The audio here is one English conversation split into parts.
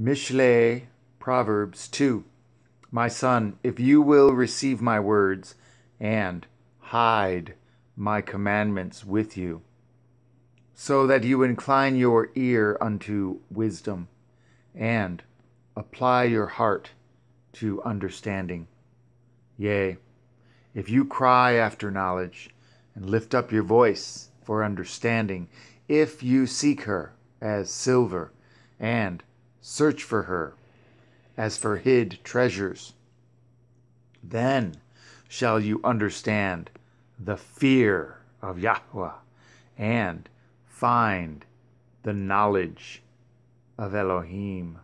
Mishle, Proverbs 2. My son, if you will receive my words and hide my commandments with you, so that you incline your ear unto wisdom and apply your heart to understanding. Yea, if you cry after knowledge and lift up your voice for understanding, if you seek her as silver and search for her as for hid treasures. Then shall you understand the fear of Yahweh and find the knowledge of Elohim.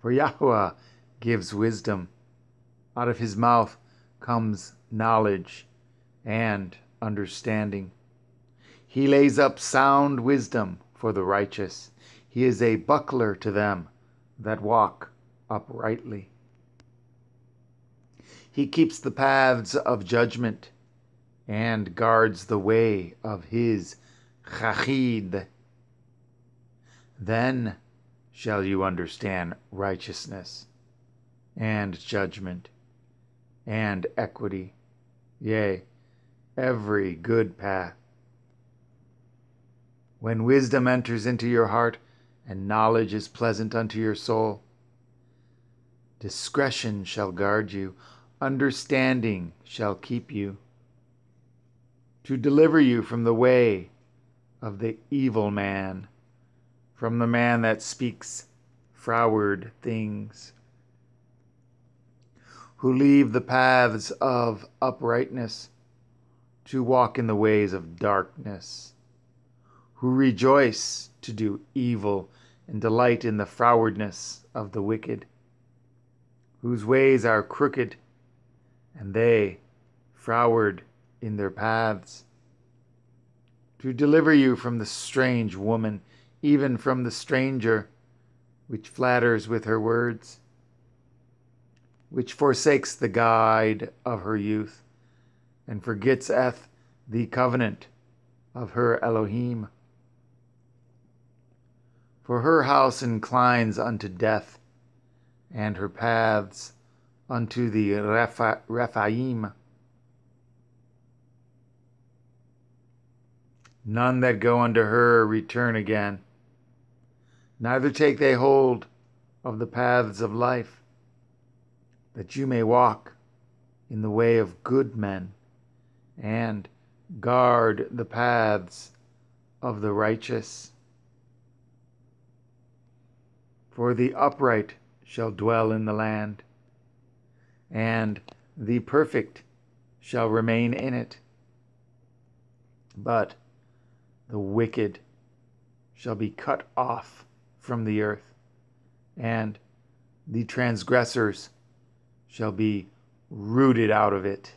For Yahweh gives wisdom, out of his mouth comes knowledge and understanding. He lays up sound wisdom for the righteous. He is a buckler to them that walk uprightly. He keeps the paths of judgment and guards the way of his chachid. Then shall you understand righteousness and judgment and equity, yea, every good path. When wisdom enters into your heart, and knowledge is pleasant unto your soul. Discretion shall guard you, understanding shall keep you, to deliver you from the way of the evil man, from the man that speaks froward things, who leave the paths of uprightness to walk in the ways of darkness, who rejoice to do evil and delight in the frowardness of the wicked, whose ways are crooked, and they froward in their paths. To deliver you from the strange woman, even from the stranger, which flatters with her words, which forsakes the guide of her youth, and forgets forgetseth the covenant of her Elohim. For her house inclines unto death, and her paths unto the Rephaim. None that go unto her return again, neither take they hold of the paths of life, that you may walk in the way of good men, and guard the paths of the righteous. For the upright shall dwell in the land, and the perfect shall remain in it. But the wicked shall be cut off from the earth, and the transgressors shall be rooted out of it.